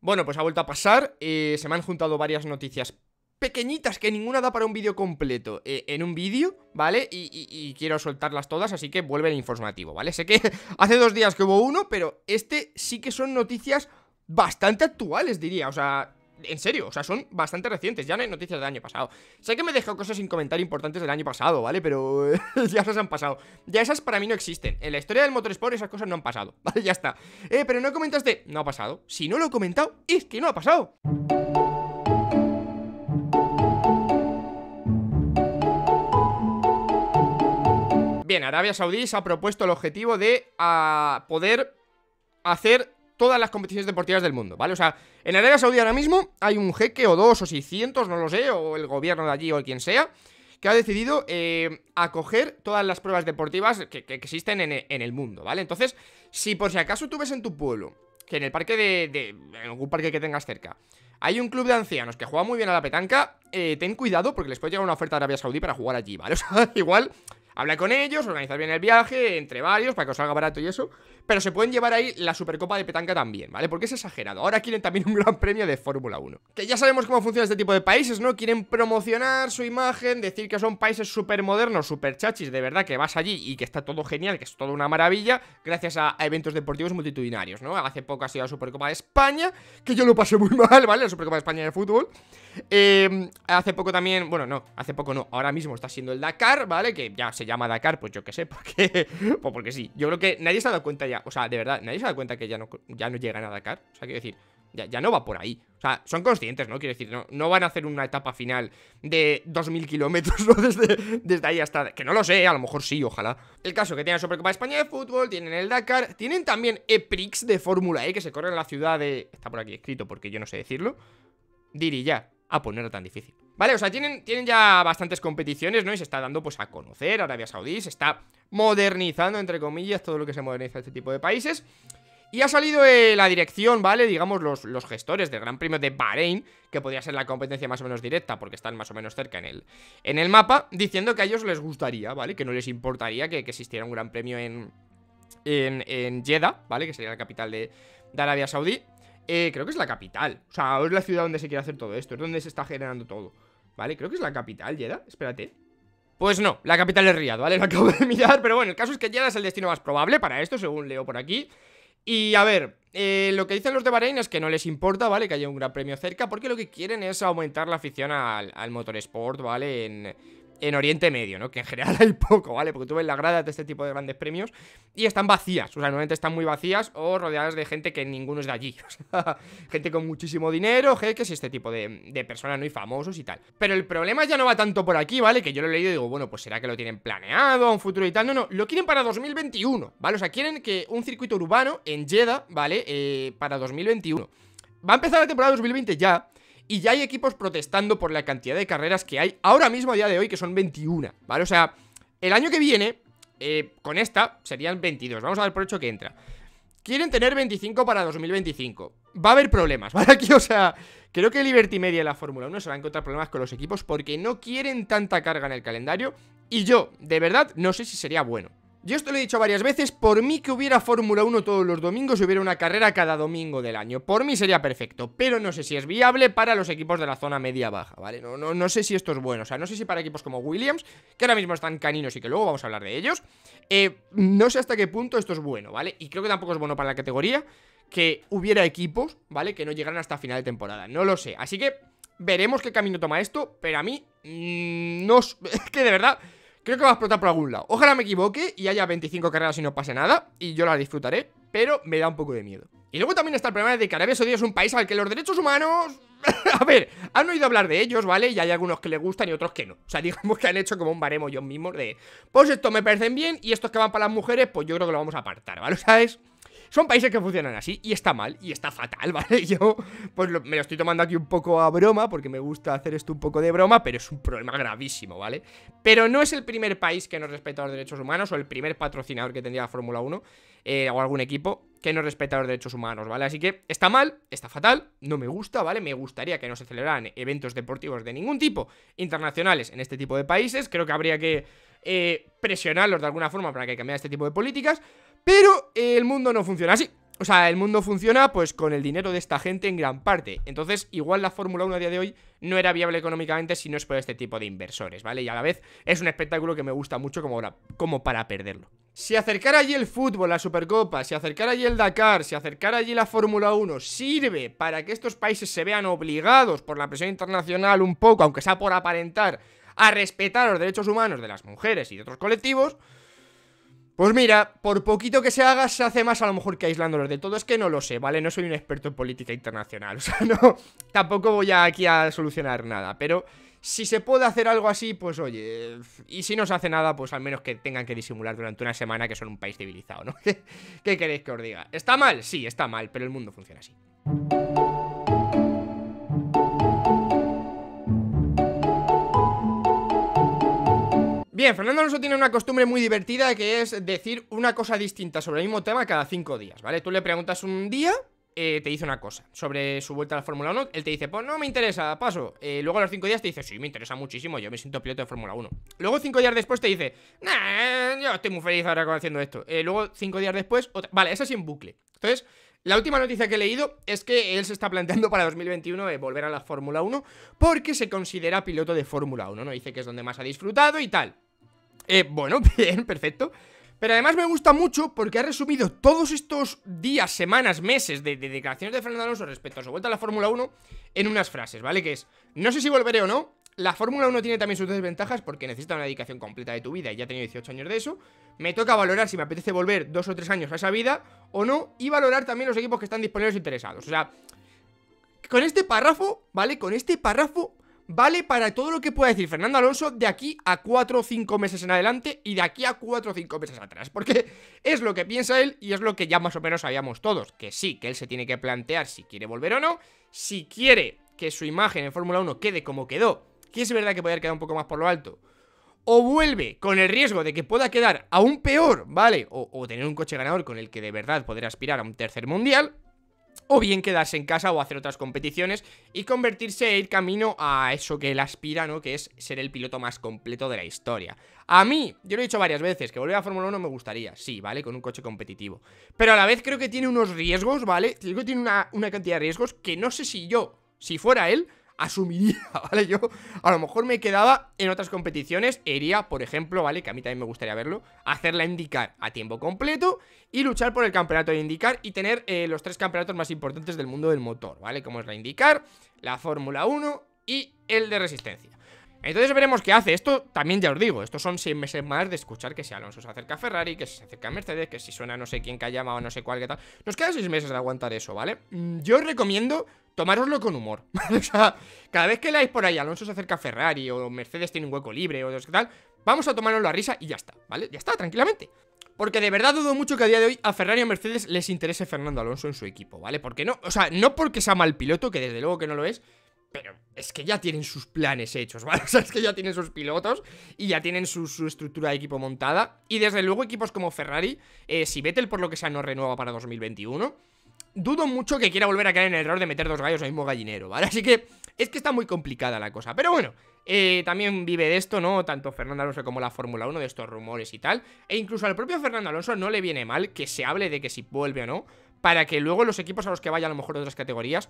Bueno, pues ha vuelto a pasar, eh, se me han juntado varias noticias pequeñitas que ninguna da para un vídeo completo eh, en un vídeo, ¿vale? Y, y, quiero soltarlas todas, así que vuelve el informativo, ¿vale? Sé que hace dos días que hubo uno, pero este sí que son noticias bastante actuales, diría, o sea... En serio, o sea, son bastante recientes Ya no hay noticias del año pasado. Sé que me he dejado cosas sin comentar importantes del año pasado, ¿vale? Pero ya esas han pasado. Ya esas para mí no existen. En la historia del motorsport esas cosas no han pasado ¿Vale? Ya está. Eh, pero no comentaste No ha pasado. Si no lo he comentado Es que no ha pasado. Bien, Arabia Saudí se ha propuesto el objetivo de ah, poder hacer todas las competiciones deportivas del mundo, ¿vale? O sea, en Arabia Saudí ahora mismo hay un jeque o dos o 600, no lo sé, o el gobierno de allí o quien sea, que ha decidido eh, acoger todas las pruebas deportivas que, existen en, el mundo, ¿vale? Entonces, si por si acaso tú ves en tu pueblo, que en el parque de, en algún parque que tengas cerca, hay un club de ancianos que juega muy bien a la petanca, eh, ten cuidado porque les puede llegar una oferta de Arabia Saudí para jugar allí, ¿vale? O sea, igual Habla con ellos, organizar bien el viaje, entre varios, para que os salga barato y eso. Pero se pueden llevar ahí la Supercopa de Petanca también, ¿vale? Porque es exagerado. Ahora quieren también un gran premio de Fórmula 1. Que ya sabemos cómo funciona este tipo de países, ¿no? Quieren promocionar su imagen, decir que son países súper modernos, súper chachis, de verdad, que vas allí y que está todo genial, que es toda una maravilla, gracias a, eventos deportivos multitudinarios, ¿no? Hace poco ha sido la Supercopa de España, que yo lo pasé muy mal, ¿vale? La Supercopa de España de fútbol. Eh, hace poco también, bueno, no, hace poco no, ahora mismo está siendo el Dakar, ¿vale? Que ya se llama Dakar, pues yo qué sé, porque, pues porque sí. Yo creo que nadie se ha dado cuenta ya, o sea, de verdad, nadie se ha dado cuenta que ya no, ya no llegan a Dakar. O sea, quiero decir, ya, ya, no va por ahí. O sea, son conscientes, ¿no? Quiero decir, no, no van a hacer una etapa final de 2.000 kilómetros, ¿no? Desde, desde ahí hasta... Que no lo sé, a lo mejor sí, ojalá. El caso que tienen la Supercopa de España de Fútbol, tienen el Dakar, tienen también EPRIX de Fórmula E, que se corre en la ciudad de... Está por aquí escrito porque yo no sé decirlo. Diri ya. No era tan difícil. Vale, o sea, tienen, tienen ya bastantes competiciones, ¿no? Y se está dando, pues, a conocer Arabia Saudí, se está modernizando, entre comillas, todo lo que se moderniza este tipo de países. Y ha salido eh, la dirección, ¿vale? Digamos, los, los, gestores del Gran Premio de Bahrein, que podría ser la competencia más o menos directa, porque están más o menos cerca en el, en el mapa, diciendo que a ellos les gustaría, ¿vale? Que no les importaría que, existiera un Gran Premio en, en, en Jeddah, ¿vale? Que sería la capital de, de Arabia Saudí. Eh, creo que es la capital. O sea, es la ciudad donde se quiere hacer todo esto. Es donde se está generando todo. ¿Vale? Creo que es la capital, Jeddah. Espérate. Pues no, la capital es Riyadh, ¿vale? Lo acabo de mirar, pero bueno, el caso es que Jeddah es el destino más probable para esto, según leo por aquí. Y a ver, eh, lo que dicen los de Bahrein es que no les importa, ¿vale? Que haya un gran premio cerca, porque lo que quieren es aumentar la afición al, al motorsport, ¿vale? En, en Oriente Medio, ¿no? Que en general hay poco, ¿vale? Porque tú ves las gradas de este tipo de grandes premios y están vacías, o sea, normalmente están muy vacías o rodeadas de gente que ninguno es de allí, o sea, gente con muchísimo dinero, jeques y este tipo de, personas, ¿no? Y famosos y tal. Pero el problema ya no va tanto por aquí, ¿vale? Que yo lo he leído y digo, bueno, pues será que lo tienen planeado a un futuro y tal. No, no, lo quieren para 2021, ¿vale? O sea, quieren que un circuito urbano en Jeddah, ¿vale? Eh, para 2021. Va a empezar la temporada 2020 ya, y ya hay equipos protestando por la cantidad de carreras que hay ahora mismo a día de hoy, que son 21, ¿vale? O sea, el año que viene, eh, con esta, serían 22. Vamos a ver por hecho que entra. Quieren tener 25 para 2025. Va a haber problemas, ¿vale? Aquí, o sea, creo que Liberty Media y la Fórmula 1 se van a encontrar problemas con los equipos porque no quieren tanta carga en el calendario. Y yo, de verdad, no sé si sería bueno. Yo esto lo he dicho varias veces, por mí que hubiera Fórmula 1 todos los domingos y hubiera una carrera cada domingo del año. Por mí sería perfecto, pero no sé si es viable para los equipos de la zona media-baja, ¿vale? No, no, no sé si esto es bueno, o sea, no sé si para equipos como Williams, que ahora mismo están caninos y que luego vamos a hablar de ellos, eh, no sé hasta qué punto esto es bueno, ¿vale? Y creo que tampoco es bueno para la categoría que hubiera equipos, ¿vale? Que no llegaran hasta final de temporada, no lo sé. Así que veremos qué camino toma esto, pero a mí mmm, no... Es que de verdad... Creo que va a explotar por algún lado Ojalá me equivoque y haya 25 carreras y no pase nada Y yo la disfrutaré, pero me da un poco de miedo Y luego también está el problema de que Arabia Saudí es un país al que los derechos humanos... a ver, han oído hablar de ellos, ¿vale? Y hay algunos que les gustan y otros que no O sea, digamos que han hecho como un baremo ellos mismos de Pues estos me parecen bien y estos que van para las mujeres Pues yo creo que lo vamos a apartar, ¿vale? O sea, es... Son países que funcionan así y está mal y está fatal, ¿vale? Yo pues me lo estoy tomando aquí un poco a broma porque me gusta hacer esto un poco de broma, pero es un problema gravísimo, ¿vale? Pero no es el primer país que no respeta los derechos humanos o el primer patrocinador que tendría la Fórmula 1 eh, o algún equipo que no respeta los derechos humanos, ¿vale? Así que está mal, está fatal, no me gusta, ¿vale? Me gustaría que no se celebraran eventos deportivos de ningún tipo internacionales en este tipo de países, creo que habría que eh, presionarlos de alguna forma para que cambien este tipo de políticas, pero el mundo no funciona así. o sea, el mundo funciona pues con el dinero de esta gente en gran parte. Entonces, igual la Fórmula 1 a día de hoy no era viable económicamente si no es por este tipo de inversores, ¿vale? Y a la vez es un espectáculo que me gusta mucho como, como para perderlo. Si acercar allí el fútbol, la Supercopa, si acercar allí el Dakar, si acercar allí la Fórmula 1 sirve para que estos países se vean obligados por la presión internacional un poco, aunque sea por aparentar, a respetar los derechos humanos de las mujeres y de otros colectivos, pues mira, por poquito que se haga, se hace más a lo mejor que aislándolos de todo. Es que no lo sé, ¿vale? No soy un experto en política internacional. O sea, no, tampoco voy aquí a solucionar nada. Pero si se puede hacer algo así, pues oye. Y si no se hace nada, pues al menos que tengan que disimular durante una semana que son un país civilizado, ¿no? ¿Qué, queréis que os diga? ¿Está mal? Sí, está mal, pero el mundo funciona así. Bien, Fernando Alonso tiene una costumbre muy divertida que es decir una cosa distinta sobre el mismo tema cada cinco días, ¿vale? Tú le preguntas un día, eh, te dice una cosa sobre su vuelta a la Fórmula 1, él te dice, pues no me interesa, paso. Eh, luego a los cinco días te dice, sí, me interesa muchísimo, yo me siento piloto de Fórmula 1. Luego cinco días después te dice, nah, yo estoy muy feliz ahora haciendo esto. Eh, luego cinco días después, otra... Vale, es así en bucle. Entonces, la última noticia que he leído es que él se está planteando para 2021 volver a la Fórmula 1 porque se considera piloto de Fórmula 1, ¿no? Dice que es donde más ha disfrutado y tal. Eh, bueno, bien, perfecto. Pero además me gusta mucho porque ha resumido todos estos días, semanas, meses de, declaraciones de Fernando Alonso respecto a su vuelta a la Fórmula 1 en unas frases, ¿vale? Que es, no sé si volveré o no, la Fórmula 1 tiene también sus desventajas porque necesita una dedicación completa de tu vida y ya he tenido 18 años de eso. Me toca valorar si me apetece volver dos o tres años a esa vida o no y valorar también los equipos que están disponibles e interesados. O sea, con este párrafo, ¿vale? Con este párrafo vale para todo lo que pueda decir Fernando Alonso de aquí a 4 o 5 meses en adelante y de aquí a 4 o 5 meses atrás. Porque es lo que piensa él y es lo que ya más o menos sabíamos todos. Que sí, que él se tiene que plantear si quiere volver o no. Si quiere que su imagen en Fórmula 1 quede como quedó, que es verdad que puede haber quedado un poco más por lo alto. O vuelve con el riesgo de que pueda quedar aún peor, ¿vale? O, o tener un coche ganador con el que de verdad poder aspirar a un tercer mundial o bien quedarse en casa o hacer otras competiciones y convertirse e ir camino a eso que él aspira, ¿no? Que es ser el piloto más completo de la historia. A mí, yo lo he dicho varias veces, que volver a Fórmula 1 me gustaría, sí, ¿vale? Con un coche competitivo. Pero a la vez creo que tiene unos riesgos, ¿vale? Creo que tiene una, una cantidad de riesgos que no sé si yo, si fuera él, asumiría, ¿vale? Yo a lo mejor me quedaba en otras competiciones e iría, por ejemplo, ¿vale? Que a mí también me gustaría verlo, hacerla indicar a tiempo completo y luchar por el campeonato de indicar y tener eh, los tres campeonatos más importantes del mundo del motor, ¿vale? Como es la indicar, la Fórmula 1 y el de resistencia. Entonces veremos qué hace. Esto también ya os digo, estos son seis meses más de escuchar que si Alonso se acerca a Ferrari, que si se acerca a Mercedes, que si suena no sé quién que ha llamado, no sé cuál, que tal. Nos quedan seis meses de aguantar eso, ¿vale? Mm, yo os recomiendo tomároslo con humor. o sea, cada vez que leáis por ahí Alonso se acerca a Ferrari o Mercedes tiene un hueco libre o qué tal, vamos a tomárnoslo la risa y ya está, ¿vale? Ya está, tranquilamente. Porque de verdad dudo mucho que a día de hoy a Ferrari o Mercedes les interese Fernando Alonso en su equipo, ¿vale? Porque no, o sea, no porque sea mal piloto, que desde luego que no lo es, pero es que ya tienen sus planes hechos, ¿vale? O sea, es que ya tienen sus pilotos y ya tienen su, estructura de equipo montada. Y desde luego equipos como Ferrari, eh, si Vettel por lo que sea no renueva para 2021, dudo mucho que quiera volver a caer en el error de meter dos gallos al mismo gallinero, ¿vale? Así que es que está muy complicada la cosa. Pero bueno, eh, también vive de esto, ¿no? Tanto Fernando Alonso como la Fórmula 1, de estos rumores y tal. E incluso al propio Fernando Alonso no le viene mal que se hable de que si vuelve o no, para que luego los equipos a los que vaya a lo mejor de otras categorías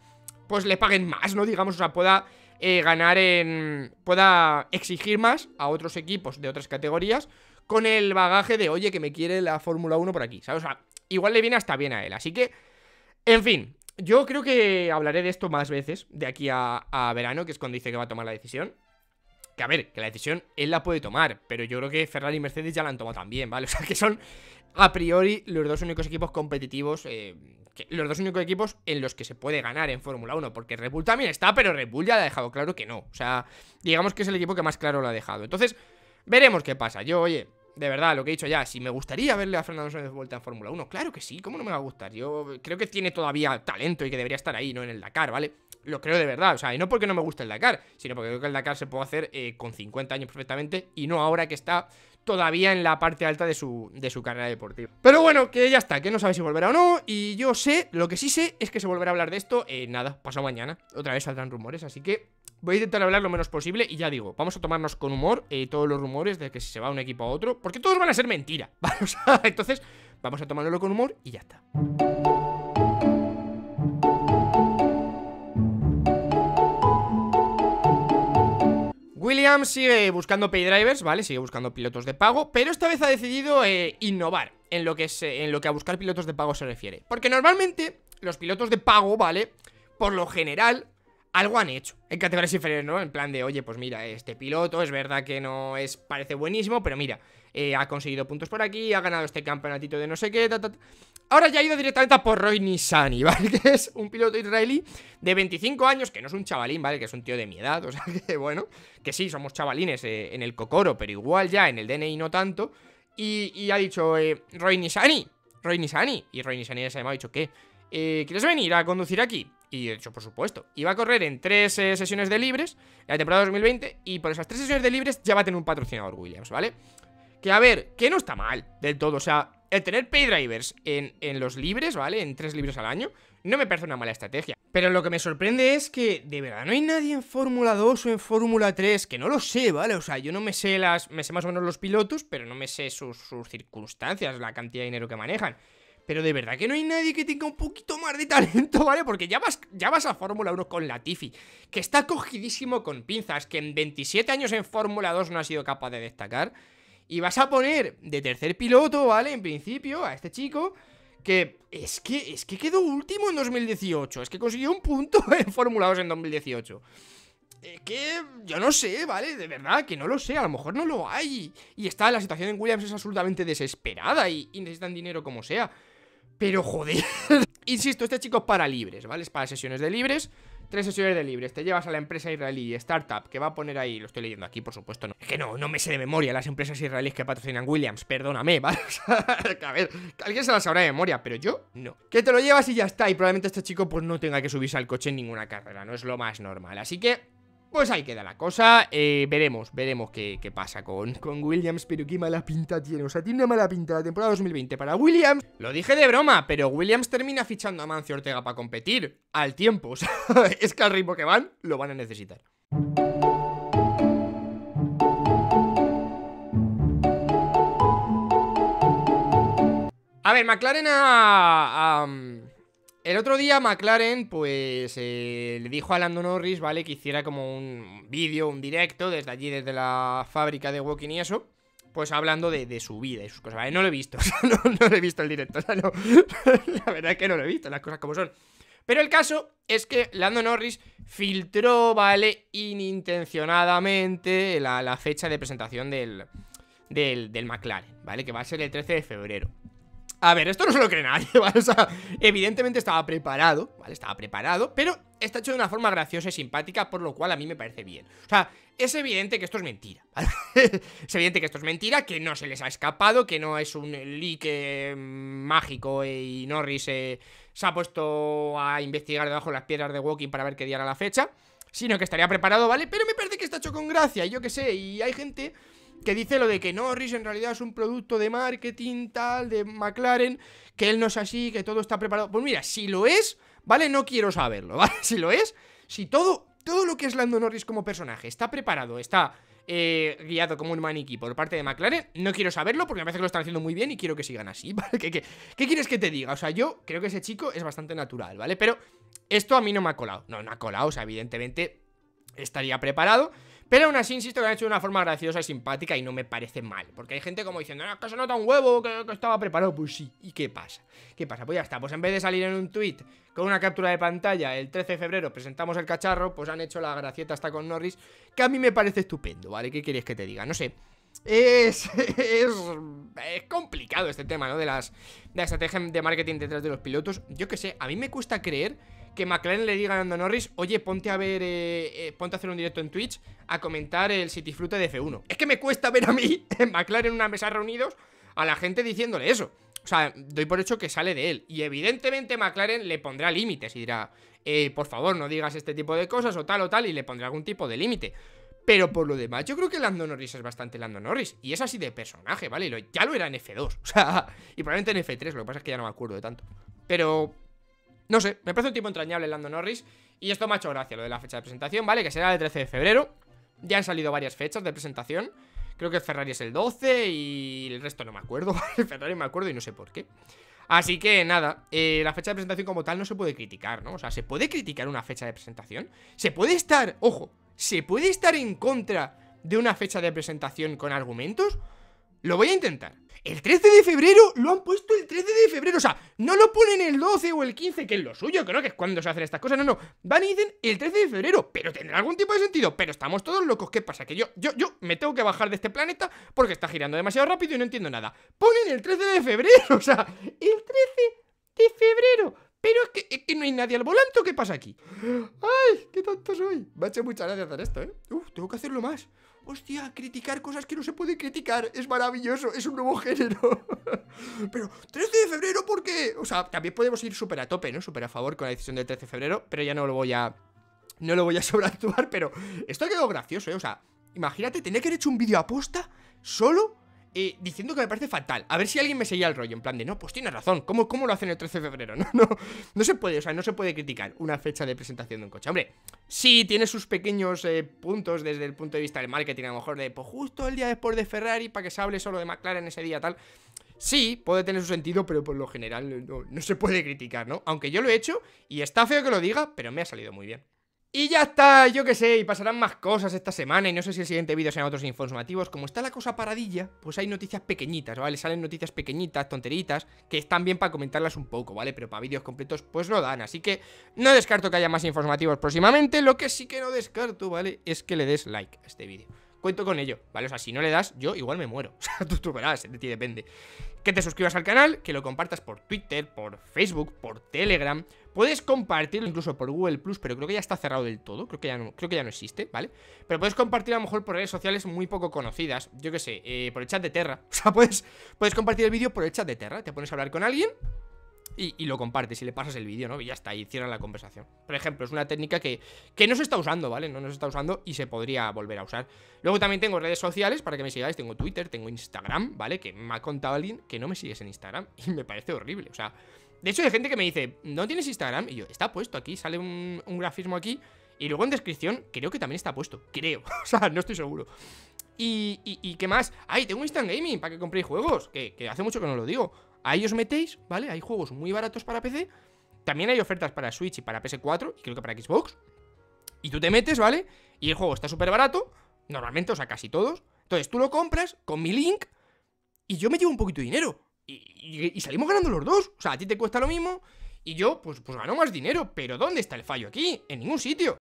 pues le paguen más, ¿no? Digamos, o sea, pueda eh, ganar en... pueda exigir más a otros equipos de otras categorías con el bagaje de, oye, que me quiere la Fórmula 1 por aquí, ¿sabes? O sea, igual le viene hasta bien a él, así que, en fin, yo creo que hablaré de esto más veces de aquí a, verano, que es cuando dice que va a tomar la decisión. Que a ver, que la decisión él la puede tomar, pero yo creo que Ferrari y Mercedes ya la han tomado también, ¿vale? O sea, que son a priori los dos únicos equipos competitivos eh, los dos únicos equipos en los que se puede ganar en Fórmula 1, porque Red Bull también está, pero Red Bull ya ha dejado claro que no. O sea, digamos que es el equipo que más claro lo ha dejado. Entonces, veremos qué pasa. Yo, oye, de verdad, lo que he dicho ya, si me gustaría verle a Fernando Alonso de vuelta en Fórmula 1, claro que sí, ¿cómo no me va a gustar? Yo creo que tiene todavía talento y que debería estar ahí, ¿no? En el Dakar, ¿vale? Lo creo de verdad, o sea, y no porque no me guste el Dakar, sino porque creo que el Dakar se puede hacer eh, con 50 años perfectamente y no ahora que está todavía en la parte alta de su, de su carrera deportiva. Pero bueno, que ya está, que no sabe si volverá o no. Y yo sé, lo que sí sé es que se volverá a hablar de esto, eh, nada, pasado mañana. Otra vez saldrán rumores, así que Voy a intentar hablar lo menos posible y ya digo, vamos a tomarnos con humor eh, todos los rumores de que si se va un equipo a otro, porque todos van a ser mentira, ¿vale? O entonces vamos a tomárnoslo con humor y ya está. Williams sigue buscando paydrivers, ¿vale? Sigue buscando pilotos de pago, pero esta vez ha decidido eh, innovar en lo, que es, eh, en lo que a buscar pilotos de pago se refiere. Porque normalmente los pilotos de pago, ¿vale? Por lo general algo han hecho en categorías inferiores, ¿no? En plan de, oye, pues mira, este piloto es verdad que no es, parece buenísimo, pero mira, eh, ha conseguido puntos por aquí, ha ganado este campeonatito de no sé qué, Ahora ya ha ido directamente a por Roy Nissani, ¿vale? Que es un piloto israelí de 25 años, que no es un chavalín, ¿vale? Que es un tío de mi edad, o sea que bueno, que sí, somos chavalines eh, en el Cocoro, pero igual ya en el DNI no tanto. Y, ha dicho, eh, Roy Nissani, Roy Nissani. Y Roy Nissani se ha dicho, ¿qué? Eh, ¿Quieres venir a conducir aquí? Y he dicho, por supuesto. Iba a correr en tres sesiones de libres en la temporada 2020 y por esas tres sesiones de libres ya va a tener un patrocinador Williams, ¿vale? Que a ver, que no está mal del todo, o sea, el tener pay drivers en, en, los libres, ¿vale? En tres libres al año, no me parece una mala estrategia. Pero lo que me sorprende es que, de verdad, no hay nadie en Fórmula 2 o en Fórmula 3, que no lo sé, ¿vale? O sea, yo no me sé las. Me sé más o menos los pilotos, pero no me sé sus, sus circunstancias, la cantidad de dinero que manejan. Pero de verdad que no hay nadie que tenga un poquito más de talento, ¿vale? Porque ya vas, ya vas a Fórmula 1 con Latifi, que está cogidísimo con pinzas, que en 27 años en Fórmula 2 no ha sido capaz de destacar. Y vas a poner de tercer piloto, ¿vale? En principio, a este chico que es que es que quedó último en 2018, es que consiguió un punto en Fórmula 2 en 2018. Es que yo no sé, ¿vale? De verdad, que no lo sé, a lo mejor no lo hay. Y está, la situación en Williams es absolutamente desesperada y, y necesitan dinero como sea. Pero joder. Insisto, este chico para libres, ¿vale? Es para sesiones de libres. Tres sesiones de libres, te llevas a la empresa israelí Startup que va a poner ahí, lo estoy leyendo aquí por supuesto, no, es que no, no me sé de memoria las empresas israelíes que patrocinan Williams, perdóname, ¿vale? a ver, alguien se las sabrá de memoria, pero yo no. Que te lo llevas y ya está, y probablemente este chico pues no tenga que subirse al coche en ninguna carrera, no es lo más normal, así que pues ahí queda la cosa, eh, veremos, veremos qué, pasa con, con, Williams, pero qué mala pinta tiene, o sea, tiene una mala pinta la temporada 2020 para Williams. Lo dije de broma, pero Williams termina fichando a Mancio Ortega para competir al tiempo, o sea, es que al ritmo que van, lo van a necesitar. A ver, McLaren a el otro día McLaren, pues, eh, le dijo a Lando Norris, ¿vale? Que hiciera como un vídeo, un directo desde allí, desde la fábrica de Walking y eso. Pues hablando de, su vida y sus cosas, ¿vale? No lo he visto, no, no, lo he visto el directo, o sea, no, la verdad es que no lo he visto, las cosas como son. Pero el caso es que Lando Norris filtró, ¿vale? Inintencionadamente la, fecha de presentación del, del, del McLaren, ¿vale? Que va a ser el 13 de febrero. A ver, esto no se lo cree nadie, ¿vale? O sea, evidentemente estaba preparado, ¿vale? Estaba preparado, pero está hecho de una forma graciosa y simpática, por lo cual a mí me parece bien. O sea, es evidente que esto es mentira, es evidente que esto es mentira, que no se les ha escapado, que no es un leak eh, mágico y Norris eh, se ha puesto a investigar debajo de las piedras de Walking para ver qué día era la fecha, sino que estaría preparado, ¿vale? Pero me parece que está hecho con gracia, yo qué sé, y hay gente que dice lo de que Norris en realidad es un producto de marketing tal, de McLaren, que él no es así, que todo está preparado. Pues mira, si lo es, ¿vale? No quiero saberlo, ¿vale? Si lo es, si todo, todo lo que es Lando Norris como personaje está preparado, está eh, guiado como un maniquí por parte de McLaren, no quiero saberlo porque me parece que lo están haciendo muy bien y quiero que sigan así, ¿vale? ¿Qué, qué, quieres que te diga? O sea, yo creo que ese chico es bastante natural, ¿vale? Pero esto a mí no me ha colado. No, no ha colado, o sea, evidentemente estaría preparado. Pero aún así, insisto que han hecho de una forma graciosa y simpática y no me parece mal. Porque hay gente como diciendo, no, que se nota un huevo, que, estaba preparado. Pues sí, ¿y qué pasa? ¿Qué pasa? Pues ya está, pues en vez de salir en un tweet con una captura de pantalla el 13 de febrero presentamos el cacharro, pues han hecho la gracieta hasta con Norris, que a mí me parece estupendo, ¿vale? ¿Qué queréis que te diga? No sé. Es, es, es, complicado este tema, ¿no? De las de la estrategia de marketing detrás de los pilotos. Yo qué sé, a mí me cuesta creer que McLaren le diga a Lando Norris, oye, ponte a ver, eh, eh, ponte a hacer un directo en Twitch a comentar el City Fruit de F1. Es que me cuesta ver a mí, en McLaren en una mesa reunidos, a la gente diciéndole eso. O sea, doy por hecho que sale de él. Y evidentemente McLaren le pondrá límites y dirá, eh, por favor, no digas este tipo de cosas o tal o tal, y le pondrá algún tipo de límite. Pero por lo demás, yo creo que Lando Norris es bastante Lando Norris. Y es así de personaje, ¿vale? ya lo era en F2. O sea, y probablemente en F3, lo que pasa es que ya no me acuerdo de tanto. Pero no sé, me parece un tipo entrañable Lando Norris Y esto me ha hecho gracia, lo de la fecha de presentación, ¿vale? Que será el 13 de febrero Ya han salido varias fechas de presentación Creo que Ferrari es el 12 y el resto no me acuerdo Ferrari me acuerdo y no sé por qué Así que nada, eh, la fecha de presentación como tal no se puede criticar, ¿no? O sea, ¿se puede criticar una fecha de presentación? ¿Se puede estar, ojo, se puede estar en contra de una fecha de presentación con argumentos? Lo voy a intentar. El 13 de febrero lo han puesto el 13 de febrero. O sea, no lo ponen el 12 o el 15, que es lo suyo. Creo que es cuando se hacen estas cosas. No, no. Van y dicen el 13 de febrero. Pero tendrá algún tipo de sentido. Pero estamos todos locos. ¿Qué pasa? Que yo, yo, yo me tengo que bajar de este planeta porque está girando demasiado rápido y no entiendo nada. Ponen el 13 de febrero. O sea, el 13 de febrero. Pero es que, no hay nadie al volante. ¿Qué pasa aquí? ¡Ay! ¡Qué tonto soy! Me ha hecho mucha gracia hacer esto, ¿eh? Uf, tengo que hacerlo más. Hostia, criticar cosas que no se puede criticar. Es maravilloso, es un nuevo género. pero, 13 de febrero, ¿por qué? O sea, también podemos ir súper a tope, ¿no? Súper a favor con la decisión del 13 de febrero. Pero ya no lo voy a. No lo voy a sobreactuar, pero esto ha quedado gracioso, ¿eh? O sea, imagínate tener que haber hecho un vídeo aposta solo eh, diciendo que me parece fatal. A ver si alguien me seguía el rollo, en plan de, no, pues tienes razón, ¿cómo, cómo lo hacen el 13 de febrero? No, no, no se puede, o sea, no se puede criticar una fecha de presentación de un coche. Hombre, sí tiene sus pequeños eh, puntos desde el punto de vista del marketing, a lo mejor de, pues justo el día después de Ferrari, para que se hable solo de McLaren ese día, tal. Sí, puede tener su sentido, pero por lo general no, no se puede criticar, ¿no? Aunque yo lo he hecho, y está feo que lo diga, pero me ha salido muy bien. Y ya está, yo qué sé, y pasarán más cosas esta semana y no sé si el siguiente vídeo sean otros informativos. Como está la cosa paradilla, pues hay noticias pequeñitas, ¿vale? Salen noticias pequeñitas, tonteritas, que están bien para comentarlas un poco, ¿vale? Pero para vídeos completos pues no dan, así que no descarto que haya más informativos próximamente. Lo que sí que no descarto, ¿vale? Es que le des like a este vídeo cuento con ello, ¿vale? O sea, si no le das, yo igual me muero. O sea, tú, tú verás, de ti depende. Que te suscribas al canal, que lo compartas por Twitter, por Facebook, por Telegram. Puedes compartirlo incluso por Google Plus, pero creo que ya está cerrado del todo. Creo que ya no, creo que ya no existe, ¿vale? Pero puedes compartirlo a lo mejor por redes sociales muy poco conocidas. Yo qué sé, eh, por el chat de Terra. O sea, puedes, puedes compartir el vídeo por el chat de Terra. Te pones a hablar con alguien y, lo compartes y le pasas el vídeo, ¿no? Y ya está, y cierran la conversación. Por ejemplo, es una técnica que, que no se está usando, ¿vale? No, se está usando y se podría volver a usar. Luego también tengo redes sociales para que me sigáis. Tengo Twitter, tengo Instagram, ¿vale? Que me ha contado alguien que no me sigues en Instagram y me parece horrible. O sea, de hecho hay gente que me dice, ¿no tienes Instagram? Y yo, está puesto aquí, sale un, grafismo aquí. Y luego en descripción creo que también está puesto. Creo. o sea, no estoy seguro. Y, y, qué más? ¡Ay, tengo Instant Gaming para que compréis juegos! Que hace mucho que no lo digo. Ahí os metéis, ¿vale? Hay juegos muy baratos para PC. También hay ofertas para Switch y para PS4 y creo que para Xbox. Y tú te metes, ¿vale? Y el juego está súper barato. Normalmente, o sea, casi todos. Entonces tú lo compras con mi link y yo me llevo un poquito de dinero. Y, salimos ganando los dos. O sea, a ti te cuesta lo mismo y yo, pues, pues gano más dinero. Pero ¿dónde está el fallo aquí? En ningún sitio.